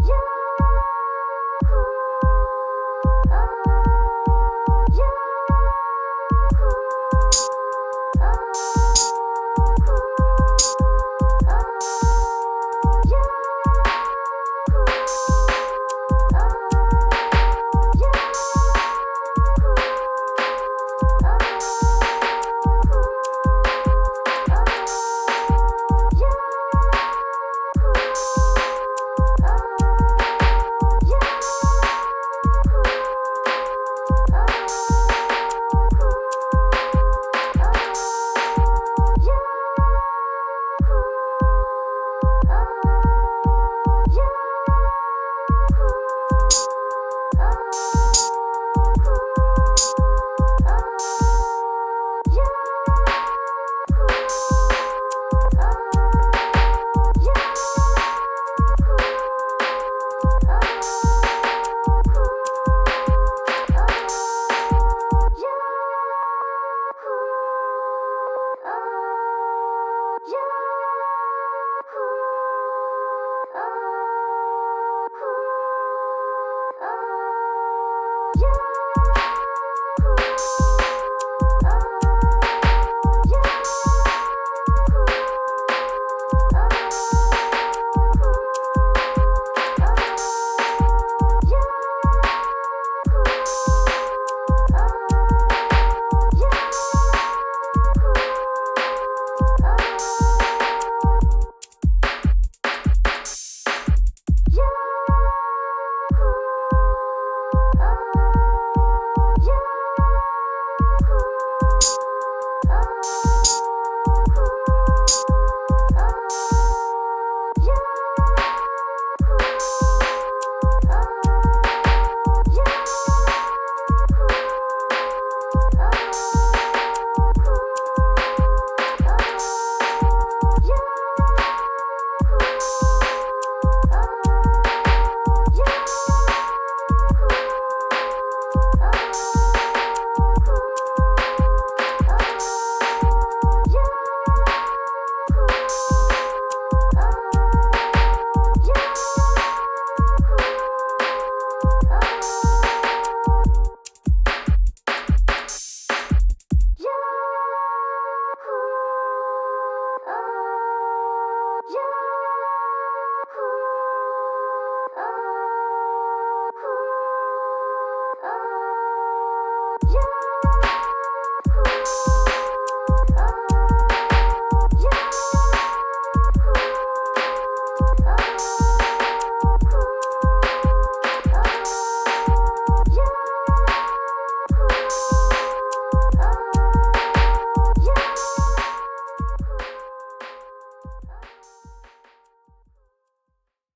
Joe.